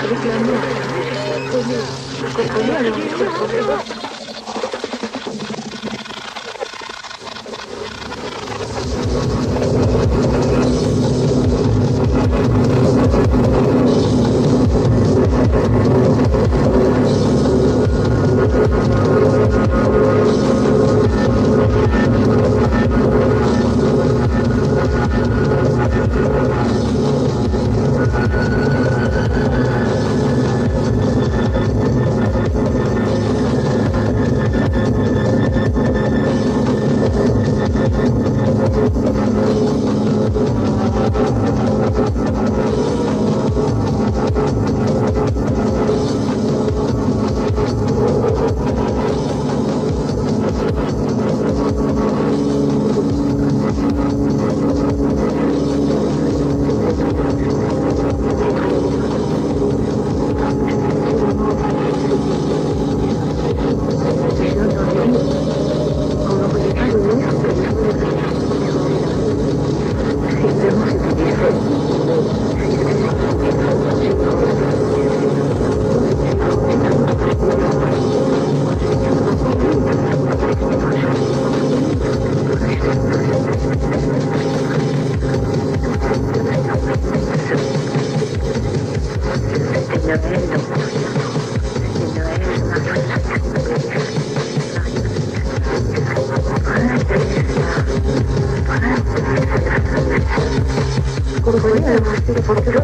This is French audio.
avec la mort. Vous comprenez Vous comprenez alors porque